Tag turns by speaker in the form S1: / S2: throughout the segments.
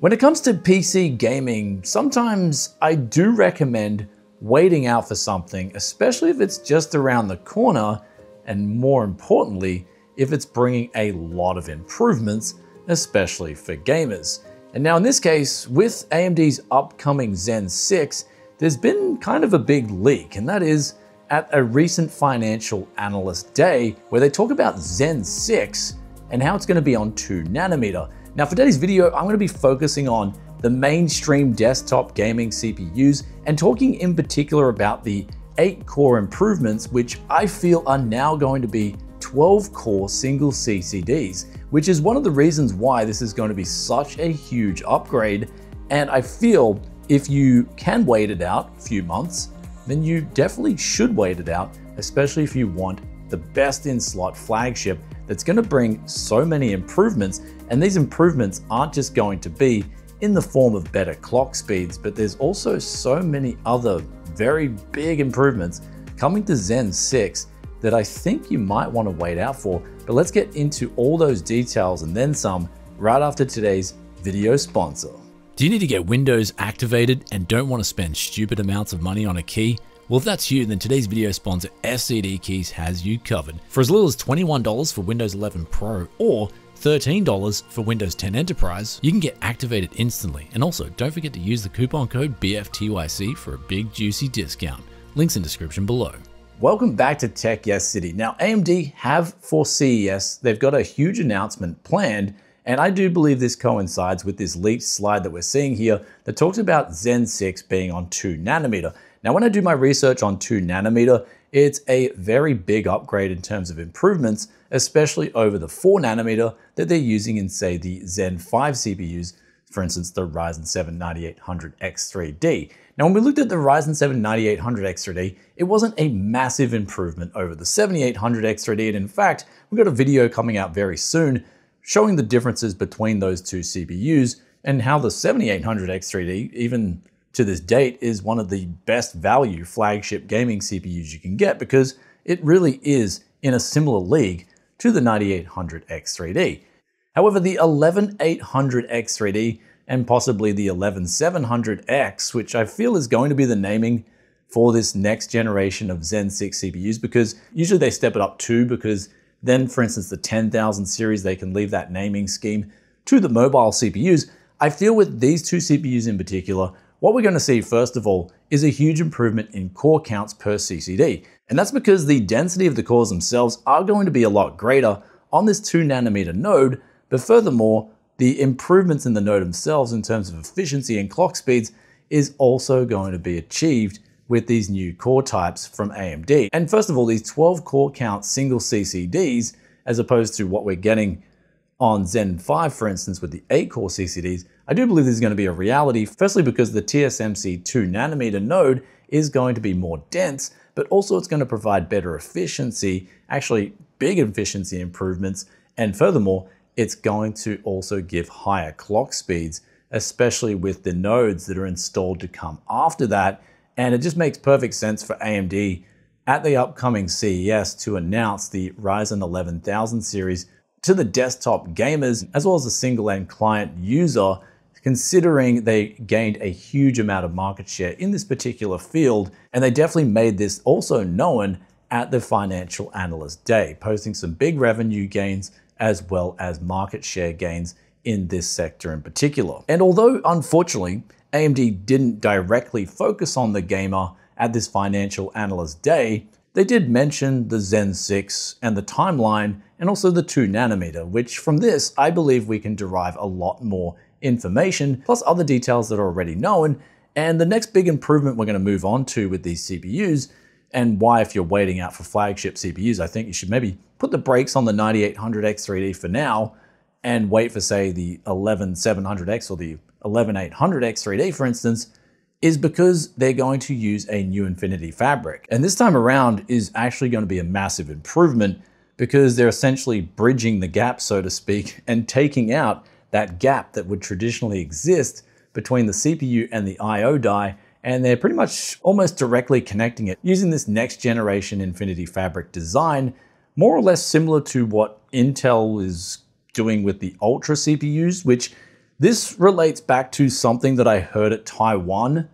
S1: When it comes to PC gaming, sometimes I do recommend waiting out for something, especially if it's just around the corner, and more importantly, if it's bringing a lot of improvements, especially for gamers. And now in this case, with AMD's upcoming Zen 6, there's been kind of a big leak, and that is at a recent financial analyst day where they talk about Zen 6 and how it's going to be on 2 nanometer. Now for today's video, I'm going to be focusing on the mainstream desktop gaming CPUs and talking in particular about the 8 core improvements, which I feel are now going to be 12 core single CCDs, which is one of the reasons why this is going to be such a huge upgrade. And I feel if you can wait it out a few months, then you definitely should wait it out, especially if you want the best in slot flagship that's going to bring so many improvements. And these improvements aren't just going to be in the form of better clock speeds, but there's also so many other very big improvements coming to Zen 6 that I think you might want to wait out for. But let's get into all those details and then some right after today's video sponsor.
S2: Do you need to get Windows activated and don't want to spend stupid amounts of money on a key? Well, if that's you, then today's video sponsor SCD Keys has you covered. For as little as $21 for Windows 11 Pro or $13 for Windows 10 Enterprise, you can get activated instantly. And also, don't forget to use the coupon code BFTYC for a big juicy discount. Links in description below.
S1: Welcome back to Tech Yes City. Now, AMD have for CES, they've got a huge announcement planned, and I do believe this coincides with this leaked slide that we're seeing here that talks about Zen 6 being on 2 nanometer. Now, when I do my research on 2 nanometer, it's a very big upgrade in terms of improvements, especially over the 4 nanometer that they're using in, say, the Zen 5 CPUs, for instance, the Ryzen 7 9800X3D. Now, when we looked at the Ryzen 7 9800X3D, it wasn't a massive improvement over the 7800X3D, and in fact, we've got a video coming out very soon showing the differences between those two CPUs and how the 7800X3D, even to this date is one of the best value flagship gaming CPUs you can get because it really is in a similar league to the 9800X3D. However, the 11800X3D and possibly the 11700X, which I feel is going to be the naming for this next generation of Zen 6 CPUs because usually they step it up two because then, for instance, the 10,000 series, they can leave that naming scheme to the mobile CPUs. I feel with these two CPUs in particular, what we're going to see first of all is a huge improvement in core counts per CCD. And that's because the density of the cores themselves are going to be a lot greater on this 2 nanometer node, but furthermore, the improvements in the node themselves in terms of efficiency and clock speeds is also going to be achieved with these new core types from AMD. And first of all, these 12 core count single CCDs, as opposed to what we're getting on Zen 5, for instance, with the 8 core CCDs, I do believe this is going to be a reality, firstly because the TSMC 2 nanometer node is going to be more dense, but also it's going to provide better efficiency, actually big efficiency improvements, and furthermore, it's going to also give higher clock speeds, especially with the nodes that are installed to come after that. And it just makes perfect sense for AMD at the upcoming CES to announce the Ryzen 11000 series to the desktop gamers as well as the single end client user, considering they gained a huge amount of market share in this particular field. And they definitely made this also known at the financial analyst day, posting some big revenue gains as well as market share gains in this sector in particular. And although unfortunately, AMD didn't directly focus on the gamer at this financial analyst day, they did mention the Zen 6 and the timeline and also the 2 nanometer, which from this I believe we can derive a lot more information, plus other details that are already known. And the next big improvement we're going to move on to with these CPUs, and why if you're waiting out for flagship CPUs, I think you should maybe put the brakes on the 9800X3D for now and wait for say the 11700X or the 11800X3D for instance, is because they're going to use a new Infinity Fabric. And this time around is actually going to be a massive improvement because they're essentially bridging the gap, so to speak, and taking out that gap that would traditionally exist between the CPU and the I.O. die, and they're pretty much almost directly connecting it using this next generation Infinity Fabric design, more or less similar to what Intel is doing with the Ultra CPUs, which This relates back to something that I heard at Taiwan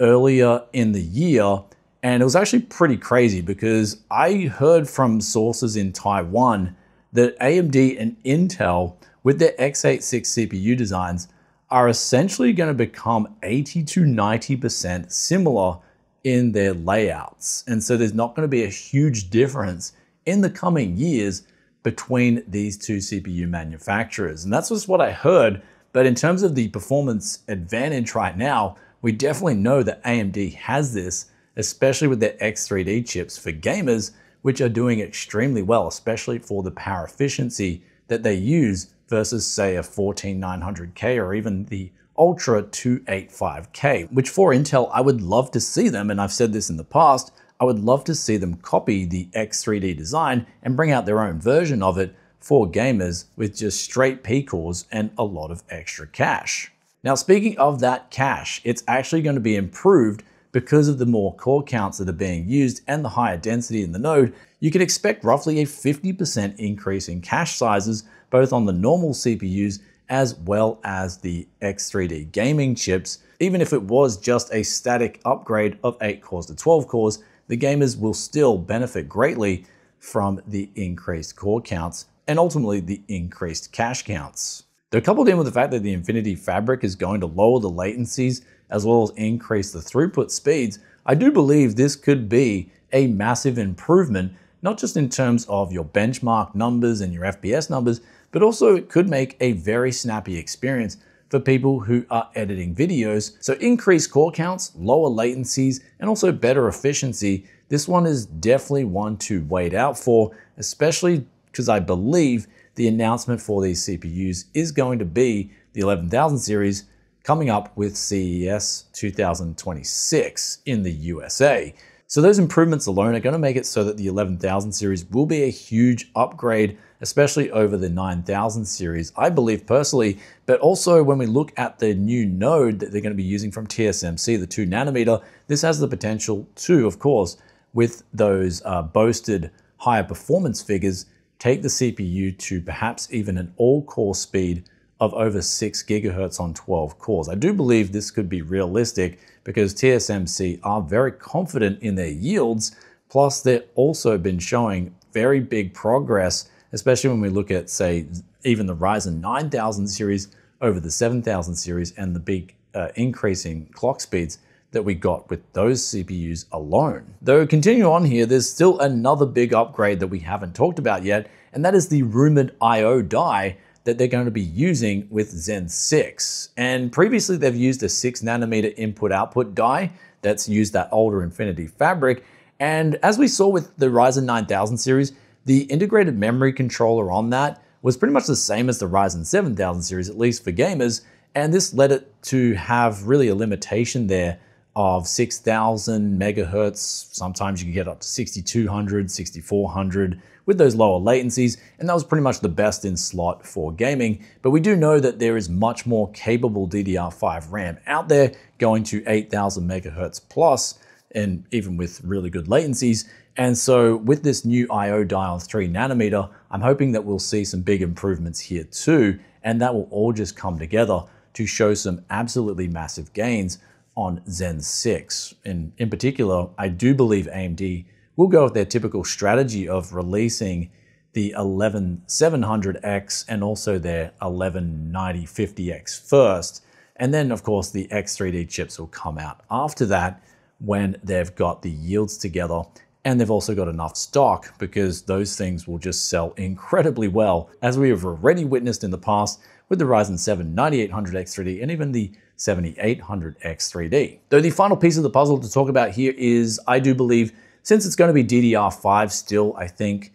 S1: earlier in the year, and it was actually pretty crazy because I heard from sources in Taiwan that AMD and Intel, with their x86 CPU designs, are essentially going to become 80 to 90% similar in their layouts. And so there's not going to be a huge difference in the coming years between these two CPU manufacturers. And that's just what I heard. But in terms of the performance advantage right now, we definitely know that AMD has this, especially with their X3D chips for gamers, which are doing extremely well, especially for the power efficiency that they use versus say a 14900K or even the Ultra 285K, which for Intel, I would love to see them, and I've said this in the past, I would love to see them copy the X3D design and bring out their own version of it for gamers with just straight P cores and a lot of extra cache. Now, speaking of that cache, it's actually going to be improved because of the more core counts that are being used and the higher density in the node, you can expect roughly a 50% increase in cache sizes, both on the normal CPUs as well as the X3D gaming chips. Even if it was just a static upgrade of 8 cores to 12 cores, the gamers will still benefit greatly from the increased core counts and ultimately the increased cache counts. They're coupled in with the fact that the Infinity Fabric is going to lower the latencies as well as increase the throughput speeds. I do believe this could be a massive improvement, not just in terms of your benchmark numbers and your FPS numbers, but also it could make a very snappy experience for people who are editing videos. So increased core counts, lower latencies, and also better efficiency. This one is definitely one to wait out for, especially because I believe the announcement for these CPUs is going to be the 11000 series coming up with CES 2026 in the USA. So those improvements alone are going to make it so that the 11000 series will be a huge upgrade, especially over the 9000 series, I believe personally. But also when we look at the new node that they're going to be using from TSMC, the 2 nanometer, this has the potential to, of course, with those uh, boasted higher performance figures, take the CPU to perhaps even an all-core speed of over 6 gigahertz on 12 cores. I do believe this could be realistic because TSMC are very confident in their yields, plus they've also been showing very big progress, especially when we look at, say, even the Ryzen 9000 series over the 7000 series and the big uh, increasing clock speeds that we got with those CPUs alone. Though continue on here, there's still another big upgrade that we haven't talked about yet, and that is the rumored I.O. die that they're going to be using with Zen 6. And previously they've used a 6 nanometer input output die that's used that older Infinity fabric. And as we saw with the Ryzen 9000 series, the integrated memory controller on that was pretty much the same as the Ryzen 7000 series, at least for gamers. And this led it to have really a limitation there of 6000 megahertz. Sometimes you can get up to 6200, 6400 with those lower latencies, and that was pretty much the best in slot for gaming. But we do know that there is much more capable DDR5 RAM out there, going to 8000 megahertz plus, and even with really good latencies. And so with this new I.O. on 3 nanometer, I'm hoping that we'll see some big improvements here too, and that will all just come together to show some absolutely massive gains on Zen 6. And in particular, I do believe AMD will go with their typical strategy of releasing the 11700X and also their 11950X first. And then, of course, the X3D chips will come out after that when they've got the yields together and they've also got enough stock because those things will just sell incredibly well, as we have already witnessed in the past with the Ryzen 7 9800X3D and even the 7800X3D. Though the final piece of the puzzle to talk about here is I do believe since it's going to be DDR5 still, I think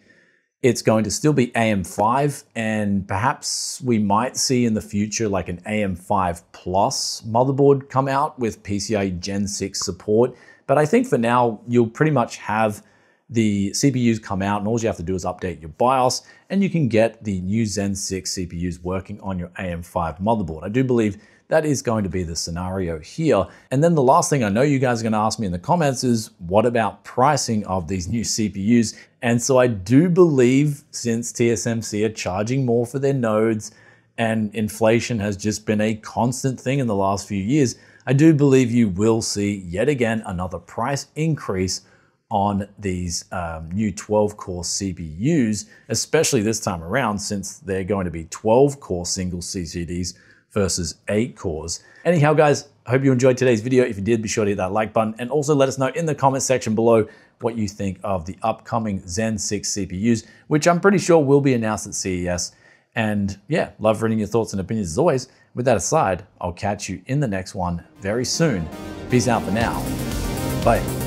S1: it's going to still be AM5 and perhaps we might see in the future like an AM5 Plus motherboard come out with PCIe Gen 6 support. But I think for now, you'll pretty much have the CPUs come out and all you have to do is update your BIOS and you can get the new Zen 6 CPUs working on your AM5 motherboard. I do believe that is going to be the scenario here. And then the last thing I know you guys are going to ask me in the comments is what about pricing of these new CPUs? And so I do believe since TSMC are charging more for their nodes, and inflation has just been a constant thing in the last few years, I do believe you will see yet again another price increase on these um, new 12 core CPUs, especially this time around since they're going to be 12 core single CCDs versus 8 cores. Anyhow, guys, I hope you enjoyed today's video. If you did, be sure to hit that like button and also let us know in the comment section below what you think of the upcoming Zen 6 CPUs, which I'm pretty sure will be announced at CES. And yeah, love reading your thoughts and opinions as always. With that aside, I'll catch you in the next one very soon. Peace out for now. Bye.